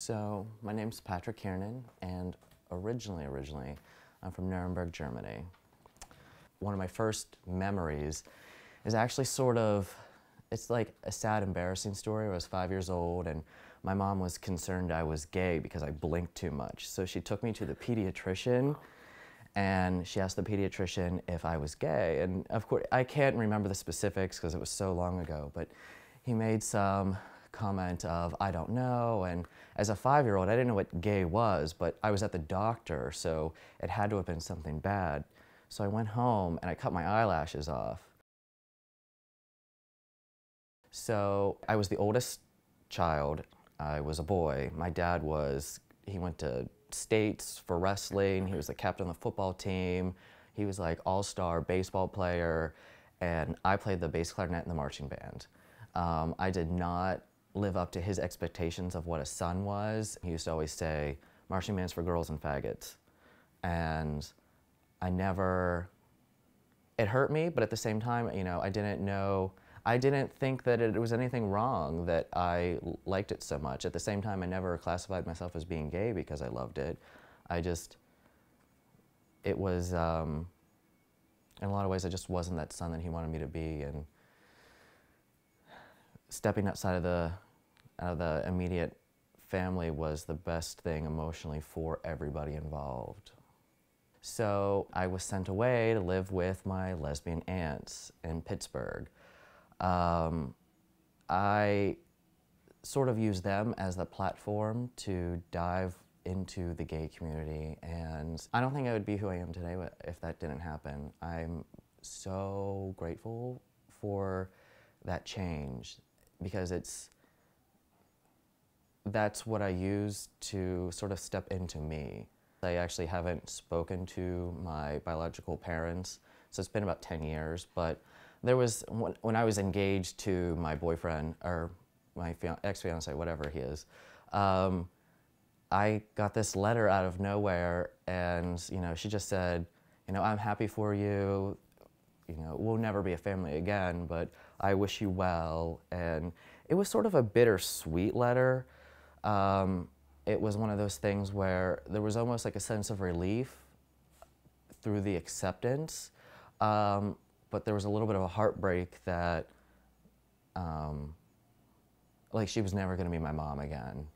So my name's Patrick Kiernan, and originally, originally, I'm from Nuremberg, Germany. One of my first memories is actually sort of, it's like a sad, embarrassing story. I was five years old, and my mom was concerned I was gay because I blinked too much. So she took me to the pediatrician, and she asked the pediatrician if I was gay. And of course, I can't remember the specifics because it was so long ago, but he made some comment of, I don't know. And as a five year old, I didn't know what gay was, but I was at the doctor, so it had to have been something bad. So I went home and I cut my eyelashes off. So I was the oldest child. I was a boy. My dad was, he went to states for wrestling. He was the captain of the football team. He was like all-star baseball player. And I played the bass clarinet in the marching band. Um, I did not live up to his expectations of what a son was. He used to always say, marching band's for girls and faggots. And I never, it hurt me, but at the same time, you know, I didn't know, I didn't think that it was anything wrong that I liked it so much. At the same time, I never classified myself as being gay because I loved it. I just, it was, um, in a lot of ways, I just wasn't that son that he wanted me to be. And stepping outside of the, of the immediate family was the best thing emotionally for everybody involved. So I was sent away to live with my lesbian aunts in Pittsburgh. Um, I sort of used them as the platform to dive into the gay community and I don't think I would be who I am today if that didn't happen. I'm so grateful for that change because it's that's what I use to sort of step into me. I actually haven't spoken to my biological parents, so it's been about 10 years, but there was, when I was engaged to my boyfriend, or my ex-fiance, whatever he is, um, I got this letter out of nowhere, and, you know, she just said, you know, I'm happy for you, you know, we'll never be a family again, but I wish you well, and it was sort of a bittersweet letter. Um, it was one of those things where there was almost like a sense of relief through the acceptance, um, but there was a little bit of a heartbreak that, um, like, she was never going to be my mom again.